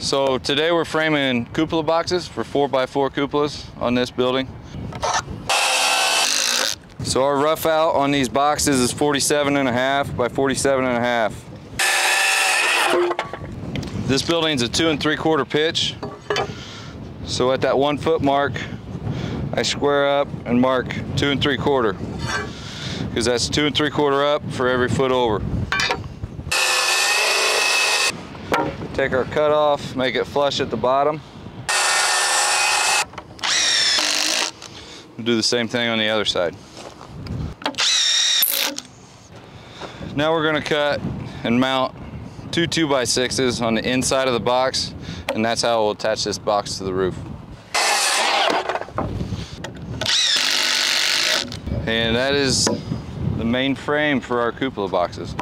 So today we're framing cupola boxes for 4x4 cupolas on this building. So our rough out on these boxes is 47 and a half by 47 and a half. This building's a two and three quarter pitch. So at that one foot mark, I square up and mark two and three quarter because that's two and three quarter up for every foot over. Take our cut off, make it flush at the bottom. Do the same thing on the other side. Now we're gonna cut and mount two two by sixes on the inside of the box, and that's how we'll attach this box to the roof. And that is the main frame for our cupola boxes.